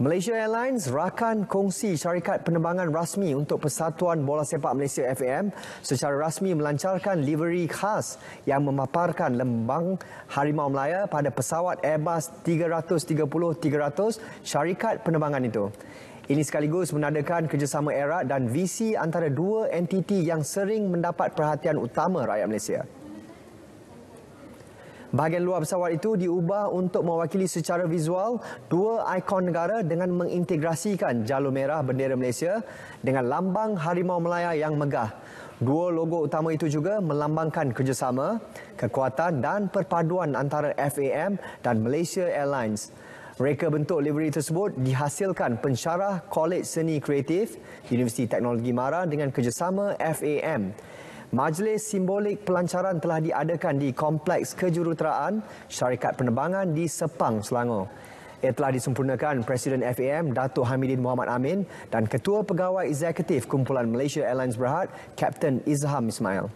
Malaysia Airlines rakan kongsi syarikat penerbangan rasmi untuk Persatuan Bola Sepak Malaysia FAM secara rasmi melancarkan livery khas yang memaparkan lembang Harimau Melaya pada pesawat Airbus 330-300 syarikat penerbangan itu. Ini sekaligus menandakan kerjasama era dan visi antara dua entiti yang sering mendapat perhatian utama rakyat Malaysia. Bahagian luar pesawat itu diubah untuk mewakili secara visual dua ikon negara dengan mengintegrasikan jalur merah bendera Malaysia dengan lambang Harimau Melaya yang megah. Dua logo utama itu juga melambangkan kerjasama, kekuatan dan perpaduan antara FAM dan Malaysia Airlines. Reka bentuk livery tersebut dihasilkan pensyarah Kolej Seni Kreatif Universiti Teknologi Mara dengan kerjasama FAM. Majlis simbolik pelancaran telah diadakan di Kompleks Kejuruteraan Syarikat Penerbangan di Sepang, Selangor. Ia telah disempurnakan Presiden FAM Datuk Hamidin Muhammad Amin dan Ketua Pegawai Eksekutif Kumpulan Malaysia Airlines Berhad, Kapten Izham Ismail.